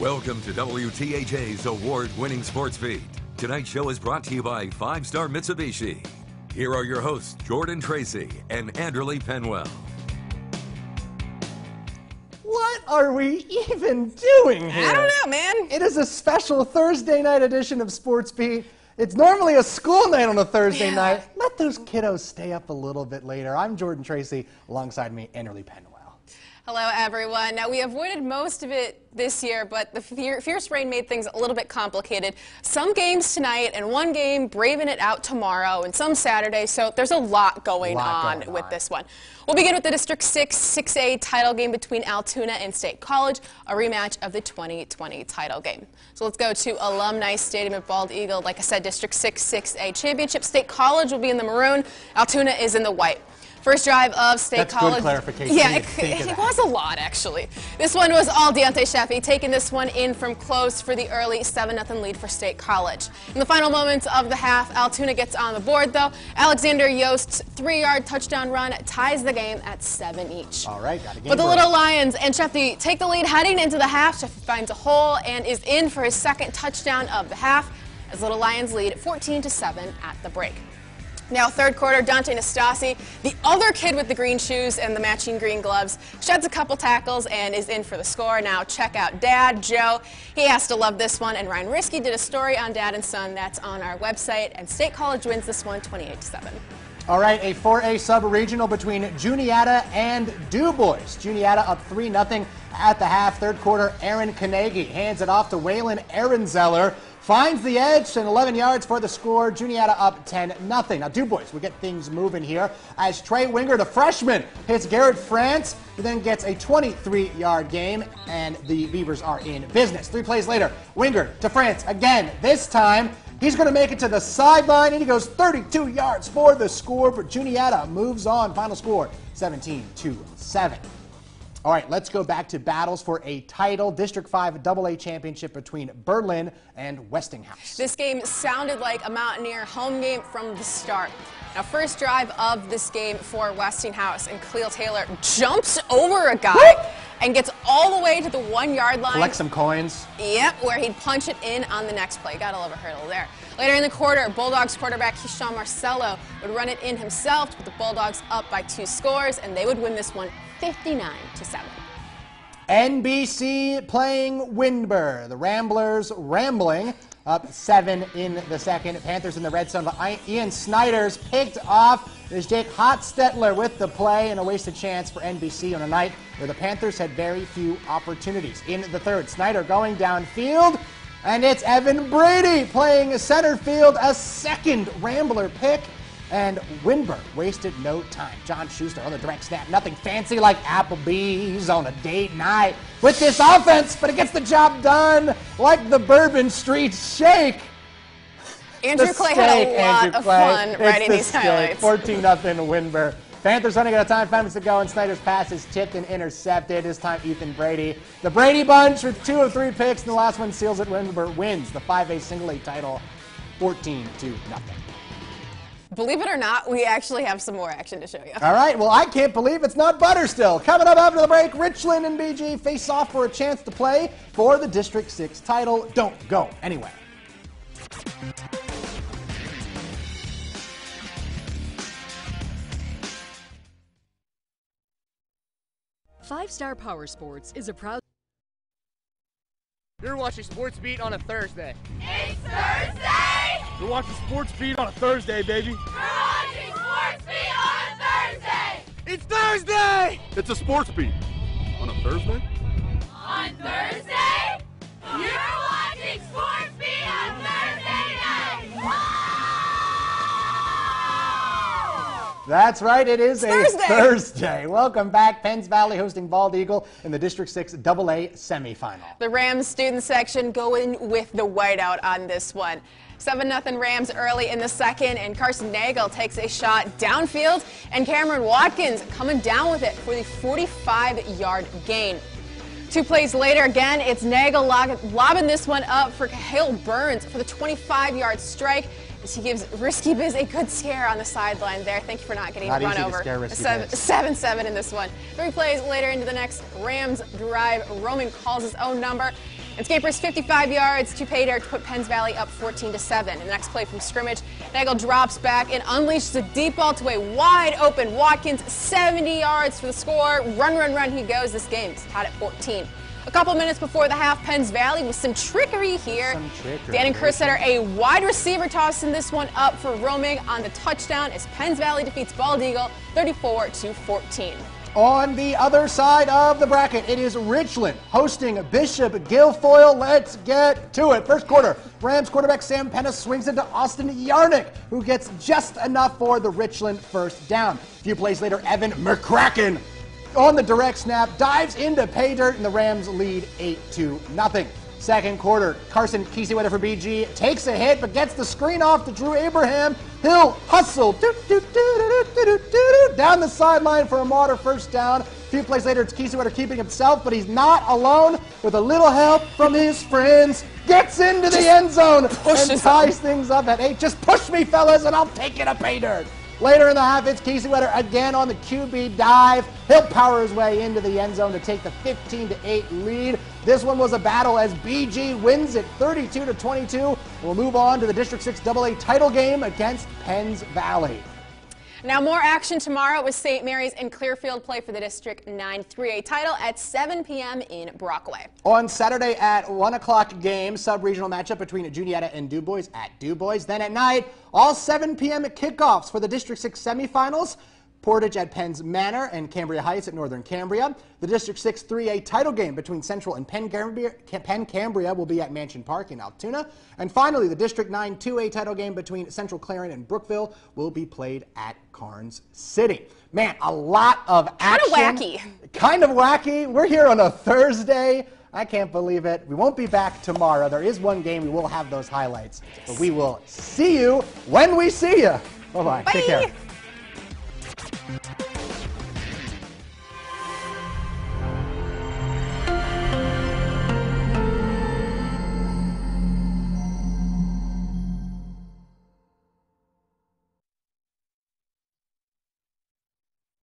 Welcome to WTAJ's award winning Sports Beat. Tonight's show is brought to you by Five Star Mitsubishi. Here are your hosts, Jordan Tracy and Anderly Penwell. What are we even doing here? I don't know, man. It is a special Thursday night edition of Sports Beat. It's normally a school night on a Thursday Yeah. night. Let those kiddos stay up a little bit later. I'm Jordan Tracy, alongside me, Anderly Penwell. Hello, everyone. Now, we avoided most of it this year, but the fierce rain made things a little bit complicated. Some games tonight and one game braving it out tomorrow and some Saturday, so there's a lot going Lot on going with on. this one. We'll begin with the District 6 6A title game between Altoona and State College, a rematch of the 2020 title game. So let's go to Alumni Stadium at Bald Eagle. Like I said, District 6 6A championship. State College will be in the maroon, Altoona is in the white. First drive of State That's good College. clarification. Yeah, it, it was a lot, actually. This one was all Deontay Sheffy, taking this one in from close for the early 7-0 lead for State College. In the final moments of the half, Altoona gets on the board, though. Alexander Yost's three-yard touchdown run ties the game at seven each. All right, got a game But the break. Little Lions and Sheffy take the lead heading into the half. Sheffy finds a hole and is in for his second touchdown of the half as Little Lions lead 14 to 7 at the break. Now, third quarter, Dante Nastasi, the other kid with the green shoes and the matching green gloves, sheds a couple tackles and is in for the score. Now, check out Dad, Joe. He has to love this one. And Ryan Risky did a story on Dad and Son that's on our website. And State College wins this one 28 to 7. All right, a 4A sub-regional between Juniata and Du Bois. Juniata up 3-0 at the half. Third quarter, Aaron Kanegi hands it off to Waylon Ehrenzeller. Finds the edge and 11 yards for the score. Juniata up 10-0. Now, Du Bois, we get things moving here as Trey Winger, the freshman, hits Garrett France, who then gets a 23-yard game, and the Beavers are in business. Three plays later, Winger to France again. This time, He's going to make it to the sideline, and he goes 32 yards for the score. But Juniata moves on. Final score 17 to 7. All right, let's go back to battles for a title District 5 AA championship between Berlin and Westinghouse. This game sounded like a Mountaineer home game from the start. Now, first drive of this game for Westinghouse, and Cleo Taylor jumps over a guy and gets all the way to the one yard line. Collect some coins. Yep, where he'd punch it in on the next play. Love a hurdle there. Later in the quarter, Bulldogs quarterback Hisham Marcello would run it in himself to put the Bulldogs up by two scores, and they would win this one 59 to 7. NBC playing Windber. The Ramblers rambling up seven in the second. Panthers in the red zone. But Ian Snyder's picked off. There's Jake Hotstetler with the play and a wasted chance for NBC on a night where the Panthers had very few opportunities. In the third, Snyder going downfield. And it's Evan Brady playing center field. A second Rambler pick. And Windber wasted no time. John Schuster on the direct snap. Nothing fancy like Applebee's on a date night with this offense, but it gets the job done like the Bourbon Street Shake. Andrew The Clay had steak, a lot Andrew of Clay. fun It's writing the these steak. highlights. 14 nothing Windber. Panthers running out of time, five minutes to go, and Snyder's pass is tipped and intercepted. This time, Ethan Brady. The Brady bunch with two of three picks, and the last one seals it. Windber wins the 5A single A title 14 to nothing. Believe it or not, we actually have some more action to show you. All right, well, I can't believe it's not butter still. Coming up after the break, Richland and BG face off for a chance to play for the District 6 title. Don't go anywhere. Five Star Power Sports is a proud. You're watching Sports Beat on a Thursday. It's Thursday! You're watching Sports Beat on a Thursday, baby. We're watching Sports Beat on a Thursday! It's Thursday! It's a sports beat on a Thursday. On Thursday? You're watching Sports Beat on Thursday night! That's right, it is a Thursday. Thursday. Welcome back. Penns Valley hosting Bald Eagle in the District 6 AA semifinal. The Rams student section going with the whiteout on this one. 7 0 Rams early in the second, and Carson Nagel takes a shot downfield, and Cameron Watkins coming down with it for the 45 yard gain. Two plays later, again, it's Nagel lobbing this one up for Hale Burns for the 25 yard strike. As he gives Risky Biz a good scare on the sideline there. Thank you for not getting Not run over. Seven- Biz. 7 7 in this one. Three plays later into the next Rams drive. Roman calls his own number. And Scapers 55 yards to pay dirt to put Penns Valley up 14 to 7. And the next play from scrimmage, Nagel drops back and unleashes a deep ball to a wide open Watkins, 70 yards for the score. Run, run, run, he goes. This game's tied at 14. A couple minutes before the half, Penns Valley with some trickery here. Some trickery. Dan and Chris Center, a wide receiver tossing this one up for Roman on the touchdown as Penns Valley defeats Bald Eagle 34 to 14. On the other side of the bracket, it is Richland hosting Bishop Guilfoyle. Let's get to it. First quarter, Rams quarterback Sam Penna swings into Austin Yarnick, who gets just enough for the Richland first down. A few plays later, Evan McCracken on the direct snap dives into pay dirt, and the Rams lead 8 to nothing. Second quarter, Carson Keseyweather for BG takes a hit but gets the screen off to Drew Abraham. He'll hustle doo, doo, doo, down the sideline for a Martyr first down. A few plays later, it's Keseyweather keeping himself, but he's not alone. With a little help from his friends, gets into the end zone and ties things up at eight. Just push me, fellas, and I'll take it to pay dirt. Later in the half, it's Keseyweather again on the QB dive. He'll power his way into the end zone to take the 15 to 8 lead. This one was a battle as BG wins it 32 to 22. We'll move on to the District 6 AA title game against Penns Valley. Now, more action tomorrow with St. Mary's and Clearfield play for the District 9 3A title at 7 p.m. in Brockway. On Saturday at 1 o'clock game, sub-regional matchup between Juniata and Dubois at Dubois. Then at night, all 7 p.m. kickoffs for the District 6 semifinals. Portage at Penns Manor and Cambria Heights at Northern Cambria. The District 6 3A title game between Central and Penn Cambria, Penn Cambria will be at Mansion Park in Altoona. And finally, the District 9 2A title game between Central Clarion and Brookville will be played at Karns City. Man, a lot of action. Kind of wacky. Kind of wacky. We're here on a Thursday. I can't believe it. We won't be back tomorrow. There is one game. We will have those highlights. But we will see you when we see you. Bye-bye. Take care. Thank you.